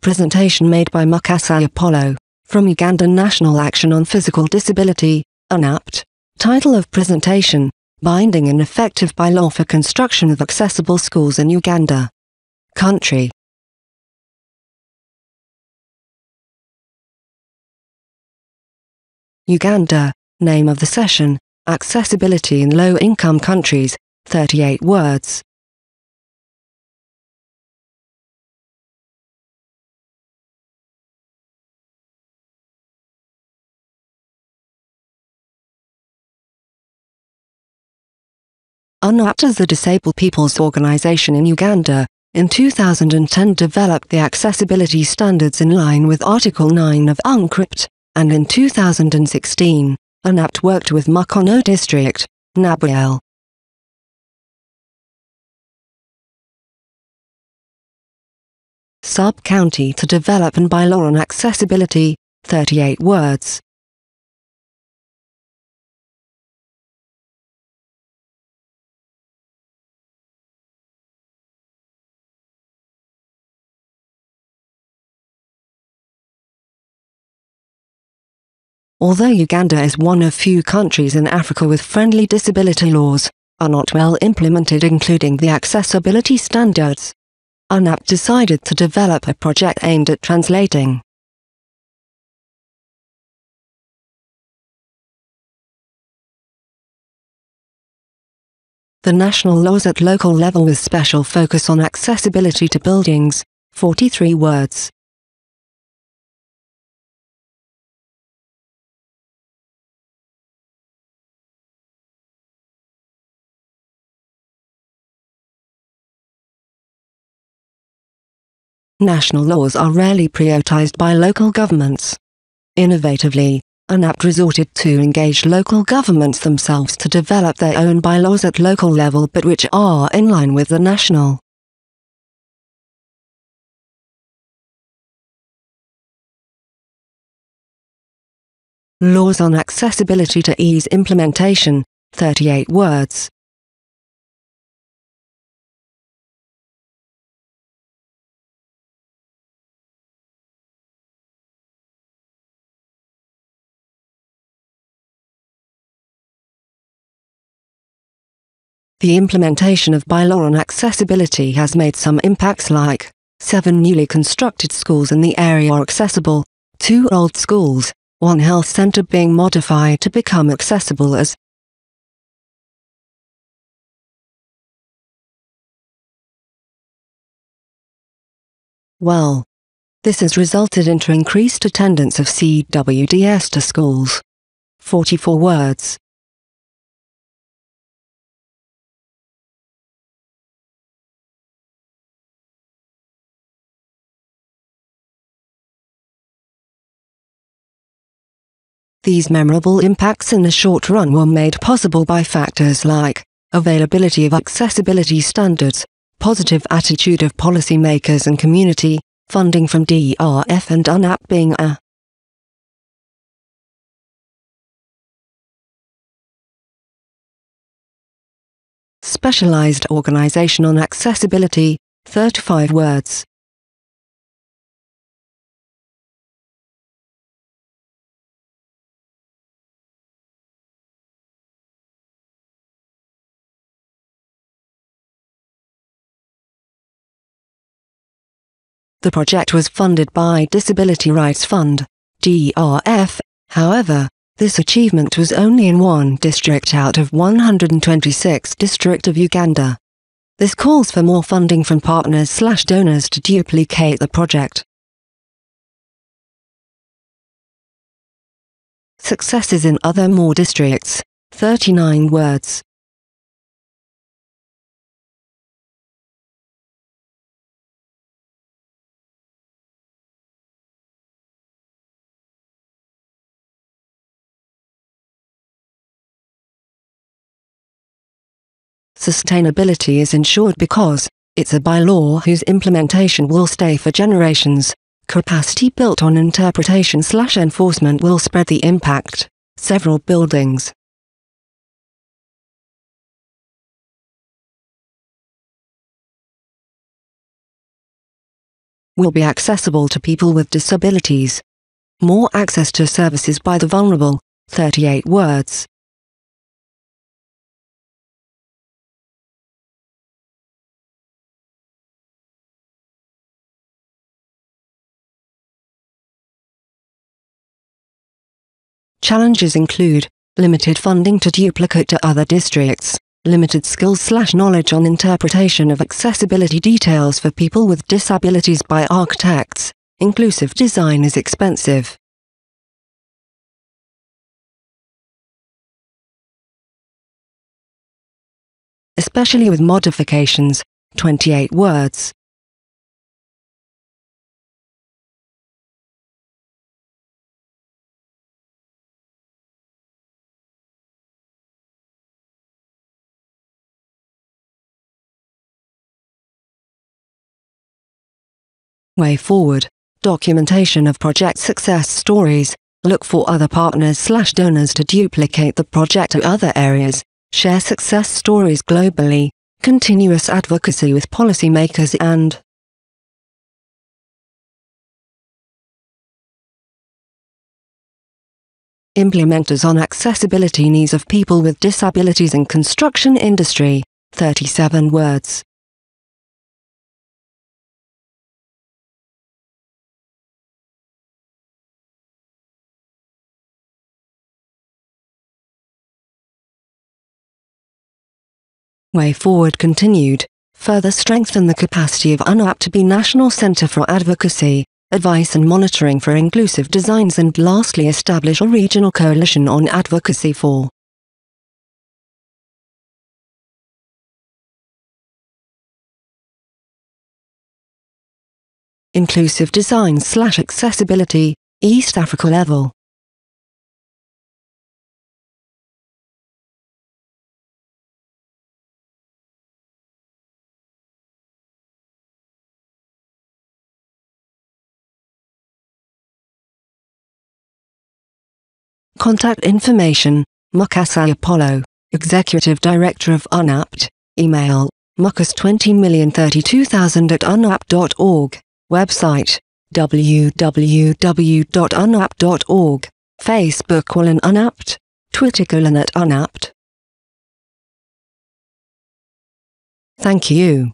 Presentation made by Mukasa Apollo, from Uganda National Action on Physical Disability, UNAPD. Title of presentation, Binding and Effective Bylaw for Construction of Accessible Schools in Uganda. Country. Uganda, name of the session, Accessibility in Low-Income Countries, 38 words. UNAPD as the Disabled People's Organization in Uganda, in 2010 developed the accessibility standards in line with Article 9 of UNCRPD, and in 2016, UNAPD worked with Mukono District, Nabbaale. Sub-county to develop and bylaw on accessibility, 38 words. Although Uganda is one of few countries in Africa with friendly disability laws, are not well implemented including the accessibility standards. UNAP decided to develop a project aimed at translating the national laws at local level with special focus on accessibility to buildings, 43 words. National laws are rarely prioritized by local governments. Innovatively, ANAPT resorted to engage local governments themselves to develop their own bylaws at local level but which are in line with the national. Laws on Accessibility to Ease Implementation, 38 words. The implementation of bylaw on accessibility has made some impacts like seven newly constructed schools in the area are accessible, two old schools, one health center being modified to become accessible as well. This has resulted into increased attendance of CWDS to schools. 44 words. These memorable impacts in the short run were made possible by factors like availability of accessibility standards, positive attitude of policymakers and community, funding from DRF and UNAP being a specialized organization on accessibility, 35 words. The project was funded by Disability Rights Fund, DRF, however, this achievement was only in one district out of 126 district of Uganda. This calls for more funding from partners slash donors to duplicate the project. Successes in other more districts, 39 words. Sustainability is ensured because, it's a bylaw whose implementation will stay for generations. Capacity built on interpretation slash enforcement will spread the impact. Several buildings. will be accessible to people with disabilities. More access to services by the vulnerable, 38 words. Challenges include limited funding to duplicate to other districts, limited skills slash knowledge on interpretation of accessibility details for people with disabilities by architects, inclusive design is expensive. Especially with modifications, 28 words. Way forward. Documentation of project success stories. Look for other partners slash donors to duplicate the project to other areas. Share success stories globally. Continuous advocacy with policymakers and Implementers on accessibility needs of people with disabilities in construction industry. 37 words. Way Forward continued, further strengthen the capacity of UNAP to be National Centre for Advocacy, Advice and Monitoring for Inclusive Designs and lastly establish a regional coalition on advocacy for inclusive design slash accessibility, East Africa level. Contact information, Mukasa Apollo, Executive Director of UNAPD, email, mucus20032000 at unapd.org, website, www.unapd.org, Facebook colon unapd, Twitter colon at unapd. Thank you.